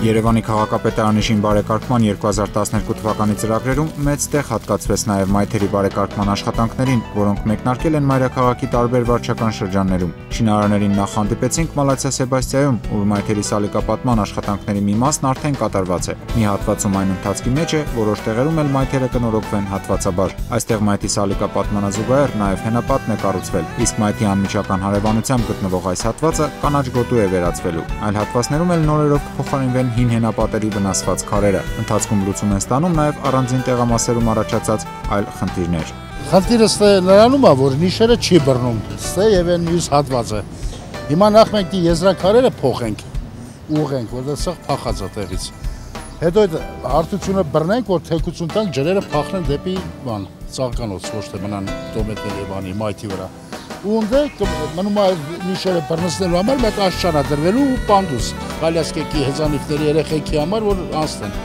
Երևանի քաղաքապետարանի շին բարեկարգման 2012 թվականի ծրագրերում մեծ տեղ հատկացվեց նաև մայթերի բարեկարգման աշխատանքներին, որոնք մեկնարկել են մայրաքաղաքի տարբեր վարչական շրջաններում։ Շինարարներին նախ հանդիպեցինք Մալացիա Սեբաստիայում, ուր մայթերի սալիկապատման աշխատանքների մի մասն արդեն կատարված է։ Մի հատվածում այն ընթացքի մեջ է, որոշ տեղերում էլ մայթերը կնորոգվեն հատվածաբար։ Այստեղ մայթի սալիկապատմանը զուգահեռ նաև հենապատն է կառուցվել, իսկ մայթի անմիջական հարևանությամբ գտնվող այս հատվածը կանաչ գոտու է վերածվելու։ Այլ հատվածներում էլ նորերով կփոխարինվեն հին հենապատերի վնասված քարերը։ Ընթացքում լուծում են ստանում նաև առանձին տեղամասերում առաջացած այլ խնդիրներ։ Խնդիրը ստե նրանում է, որ նիշերը չի բռնում։ Ստե եւ այն մյուս հատվածը։ Հիմա նախ մենք դի եզրակարերը փոխենք, ուղենք, որտեղ սա փախած է տեղից։ Հետո այդ հարթությունը բռնենք, որ թեկություն տանք ջրերը փախնեն դեպի բան, ցաղկանոց, ոչ թե մնան տոմետների բանի մայթի վրա ու ընդ մնում է նիշերը բռնցնելու համար մեկ աշճանա դրվելու ու պանդուս Գալյասկեկի հեծանիվների երեխեքի համար որ անցնեն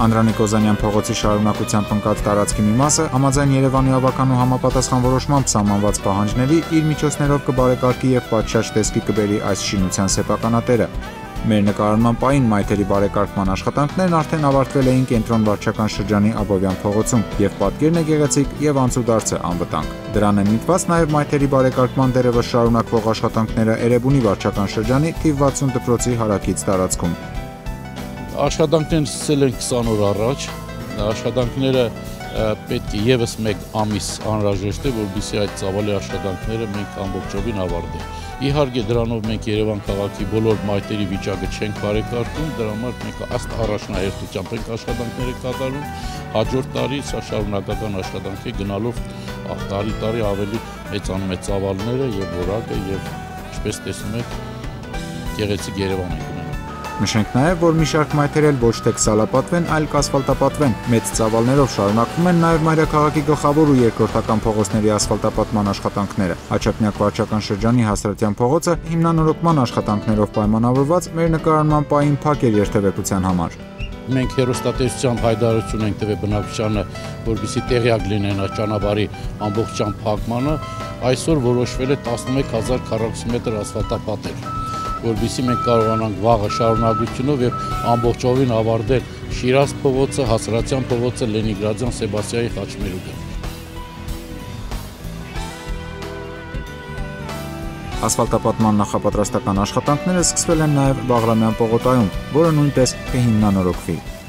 Անդրանիկ Օզանյան փողոցի շարունակությամբ ընկած տարածքի մի մասը համաձայն Երևանի ավականու համապատասխան որոշմամբ սահմանված պահանջների իր միջոցներով կբարեկարգի եւ պատշաճ տեսքի կբերի այս շինության սեփականատերը։ Մեր նկարահանման պահին մայթերի բարեկարգման աշխատանքներն արդեն ավարտվել էին կենտրոն վարչական շրջանի Աբովյան փողոցում եւ պատկերն է գեղեցիկ եւ անցուդարձը անվտանգ։ Դրան են միտված նաեւ մայթերի բարեկարգման դերևս շարունակվող աշխատանքները Էրեբունի վարչական շրջանի թիվ 60 դպրոցի հարակից տարածքում։ Աշխատանքներն սկսել են 20 օր առաջ։ Աշխատանքները պետք է եւս մեկ ամիս անհրաժեշտ է, որովհետեւ այդ ծավալի աշխատանքները մենք ամբողջովին ավարտենք։ Իհարկե դրանով մենք Երևան քաղաքի բոլոր մայթերի վիճակը չենք բարեկարգում, դրա համար մենք ըստ առաջնահերթությամբ ենք աշխատանքները կատարում։ Հաջորդ տարի սա շարունակական աշխատանք է գնալով տարի-տարի ավելի մեծանում է ծավալները եւ որակը եւ ինչպես տեսնում եք գեղեցիկ Երևան ենք Նշենք նաև, որ մի շարք մայթեր էլ ոչ թե կսալապատվեն, այլ կասֆալտապատվեն։ Մեծ ծավալներով շարունակվում են նաև մայրաքաղաքի գլխավոր ու երկրորդական փողոցների ասֆալտապատման աշխատանքները։ Հաչակնյակ վարչական շրջանի Հասրատյան փողոցը հիմնանորոգման աշխատանքներով պայմանավորված մեր նկարահանման պահին փակ էր երթևեկության համար մենք հերոստատեսությամբ հայտարարություն ենք տվել բնակչությանը, որովհետեւ տեղյակ լինեն այս ճանապարհի ամբողջությամբ փակմանը, այսօր որոշվել է 11000 քառակուսիմետր ասֆալտապատել որովհետեւ մենք կարողանանք վաղը շարունակությունով եւ ամբողջովին ավարտել Շիրազ փողոցը, Հասարացյան փողոցը, Լենինգրադյան Սեբաստիայի խաչմերուկը։ Ասֆալտապատման նախապատրաստական աշխատանքները սկսվել են նաև Բաղրամյան պողոտայում, որը նույնպես կհիմնանորոգվի։